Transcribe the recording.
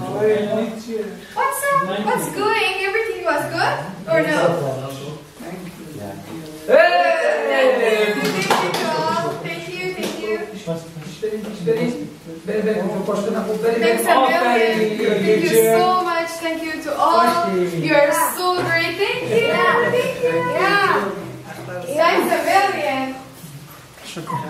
What's up? What's going? Everything was good or no? Hey! Thank you all. Thank you, thank you. Thanks a million. Thank you so much. Thank you to all. You are so great. Thank you. Thank you. Yeah. Thanks a million.